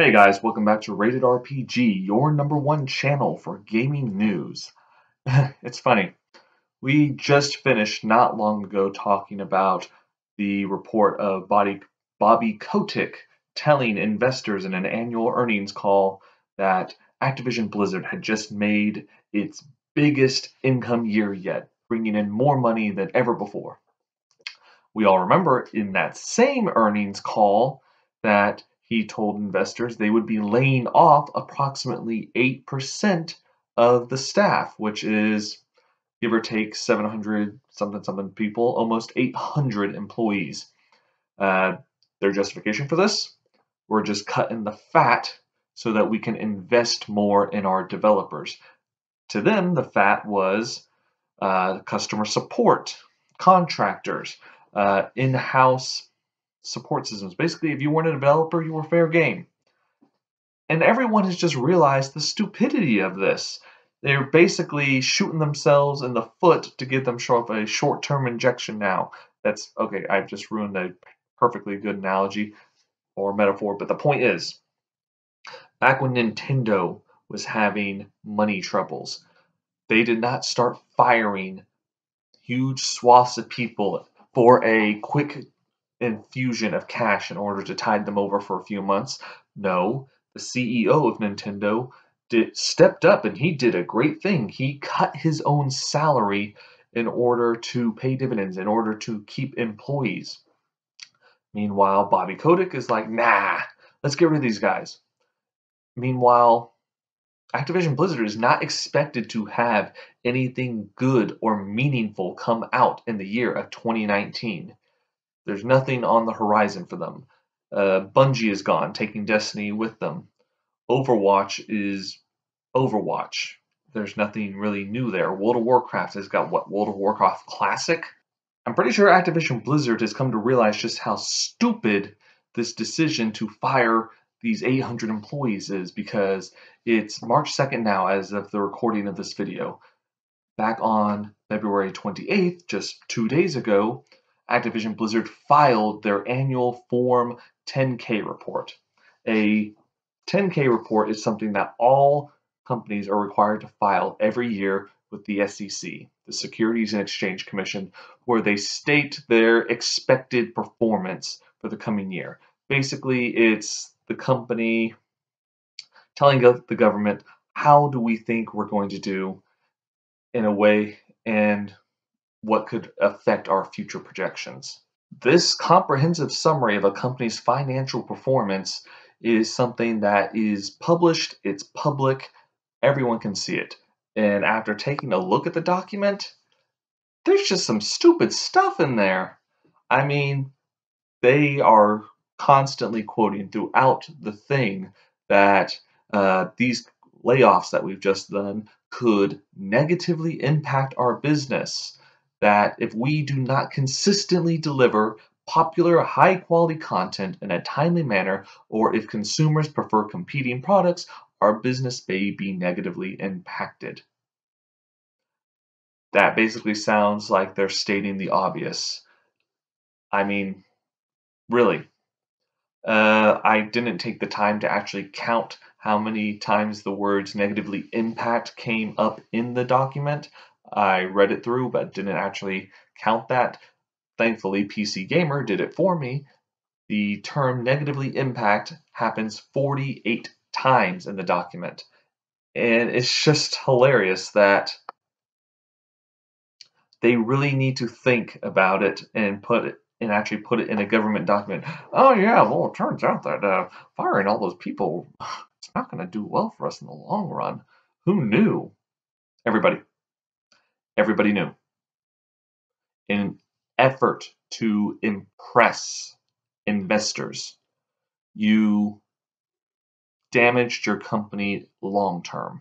Hey guys, welcome back to Rated RPG, your number one channel for gaming news. it's funny, we just finished not long ago talking about the report of Bobby, Kotick telling investors in an annual earnings call that Activision Blizzard had just made its biggest income year yet, bringing in more money than ever before. We all remember in that same earnings call that he told investors they would be laying off approximately 8% of the staff, which is give or take 700 something something people, almost 800 employees. Uh, their justification for this? We're just cutting the fat so that we can invest more in our developers. To them, the fat was uh, customer support, contractors, uh, in house support systems. Basically, if you weren't a developer, you were fair game. And everyone has just realized the stupidity of this. They're basically shooting themselves in the foot to give them a short term injection now. That's okay, I've just ruined a perfectly good analogy or metaphor, but the point is back when Nintendo was having money troubles, they did not start firing huge swaths of people for a quick infusion of cash in order to tide them over for a few months. No, the CEO of Nintendo did, stepped up and he did a great thing. He cut his own salary in order to pay dividends, in order to keep employees. Meanwhile, Bobby Kotick is like, nah, let's get rid of these guys. Meanwhile, Activision Blizzard is not expected to have anything good or meaningful come out in the year of 2019. There's nothing on the horizon for them. Uh, Bungie is gone, taking Destiny with them. Overwatch is Overwatch. There's nothing really new there. World of Warcraft has got what? World of Warcraft Classic? I'm pretty sure Activision Blizzard has come to realize just how stupid this decision to fire these 800 employees is because it's March 2nd now as of the recording of this video. Back on February 28th, just two days ago, Activision Blizzard filed their annual Form 10K report. A 10K report is something that all companies are required to file every year with the SEC, the Securities and Exchange Commission, where they state their expected performance for the coming year. Basically, it's the company telling the government how do we think we're going to do in a way and what could affect our future projections. This comprehensive summary of a company's financial performance is something that is published, it's public, everyone can see it. And after taking a look at the document, there's just some stupid stuff in there. I mean, they are constantly quoting throughout the thing that uh, these layoffs that we've just done could negatively impact our business that if we do not consistently deliver popular high quality content in a timely manner, or if consumers prefer competing products, our business may be negatively impacted. That basically sounds like they're stating the obvious. I mean, really. Uh, I didn't take the time to actually count how many times the words negatively impact came up in the document. I read it through but didn't actually count that. Thankfully, PC Gamer did it for me. The term negatively impact happens 48 times in the document. And it's just hilarious that they really need to think about it and put it and actually put it in a government document. Oh yeah, well it turns out that uh, firing all those people it's not going to do well for us in the long run. Who knew? Everybody, everybody knew. In an effort to impress investors, you damaged your company long term.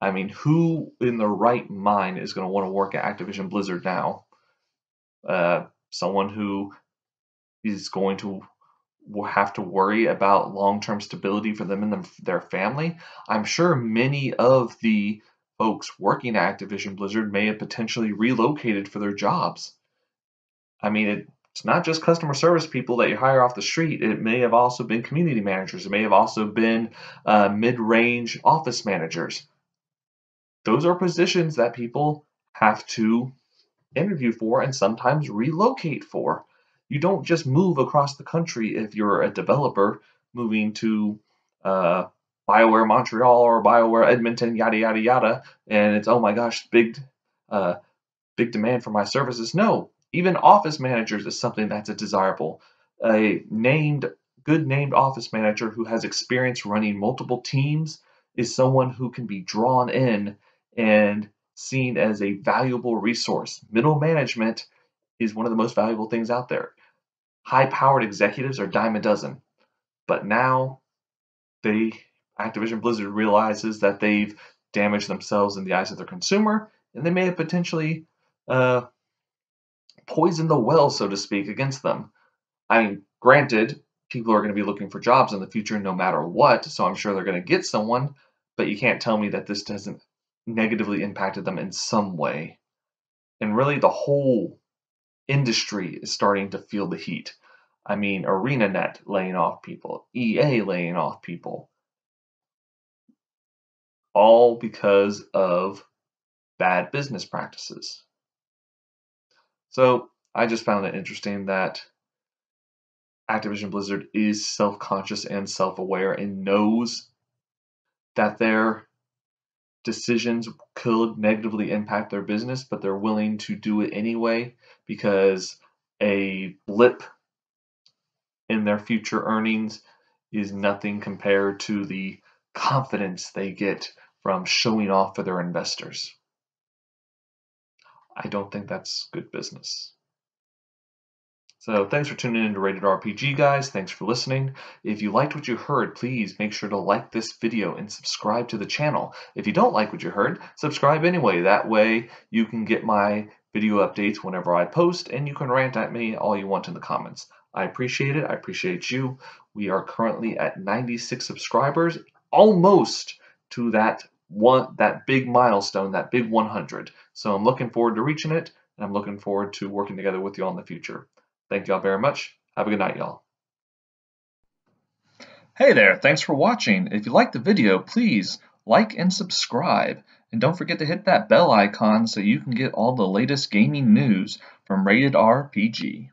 I mean, who in the right mind is going to want to work at Activision Blizzard now? Uh, someone who is going to have to worry about long term stability for them and their family. I'm sure many of the folks working at Activision Blizzard may have potentially relocated for their jobs. I mean, it it's not just customer service people that you hire off the street. It may have also been community managers. It may have also been uh, mid-range office managers. Those are positions that people have to interview for and sometimes relocate for. You don't just move across the country if you're a developer moving to uh, BioWare Montreal or BioWare Edmonton, yada yada yada, and it's oh my gosh, big, uh, big demand for my services. No, even office managers is something that's a desirable. A named, good named office manager who has experience running multiple teams is someone who can be drawn in and seen as a valuable resource. Middle management is one of the most valuable things out there. High powered executives are dime a dozen. But now they Activision Blizzard realizes that they've damaged themselves in the eyes of their consumer, and they may have potentially uh, poison the well, so to speak, against them. I mean, granted, people are going to be looking for jobs in the future no matter what, so I'm sure they're going to get someone, but you can't tell me that this doesn't negatively impacted them in some way. And really, the whole industry is starting to feel the heat. I mean, ArenaNet laying off people, EA laying off people, all because of bad business practices. So I just found it interesting that Activision Blizzard is self conscious and self aware and knows that their decisions could negatively impact their business, but they're willing to do it anyway because a blip in their future earnings is nothing compared to the confidence they get from showing off for their investors. I don't think that's good business. So thanks for tuning in to Rated RPG, guys. Thanks for listening. If you liked what you heard, please make sure to like this video and subscribe to the channel. If you don't like what you heard, subscribe anyway. That way you can get my video updates whenever I post and you can rant at me all you want in the comments. I appreciate it. I appreciate you. We are currently at 96 subscribers, almost to that one that big milestone, that big 100. So I'm looking forward to reaching it, and I'm looking forward to working together with you all in the future. Thank y'all very much. Have a good night, y'all. Hey there, thanks for watching. If you liked the video, please like and subscribe. And don't forget to hit that bell icon so you can get all the latest gaming news from Rated RPG.